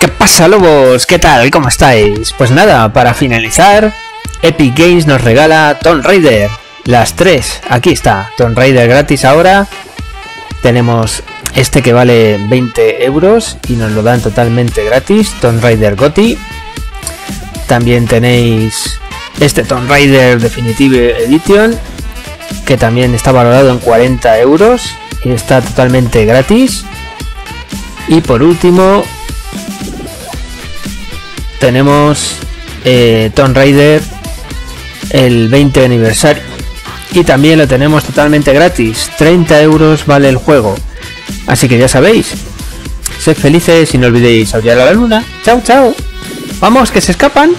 ¿Qué pasa lobos? ¿Qué tal? ¿Cómo estáis? Pues nada, para finalizar, Epic Games nos regala Tomb Raider. Las tres, aquí está, Tomb Raider gratis ahora. Tenemos este que vale 20 euros y nos lo dan totalmente gratis, Tomb Raider GOTI. También tenéis este Tomb Raider Definitive Edition, que también está valorado en 40 euros y está totalmente gratis. Y por último, tenemos eh, Tomb Raider el 20 aniversario. Y también lo tenemos totalmente gratis. 30 euros vale el juego. Así que ya sabéis sed felices y no olvidéis aullar a la luna. Chao chao. Vamos que se escapan